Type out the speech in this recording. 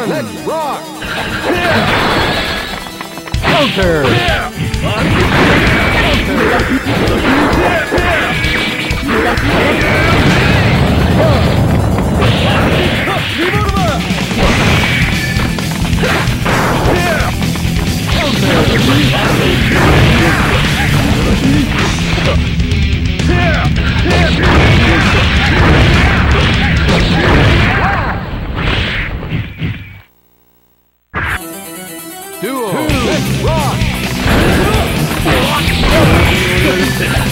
Learn. Let's rock. Counter. Counter. Counter. Duo. Two. rock, rock, rock.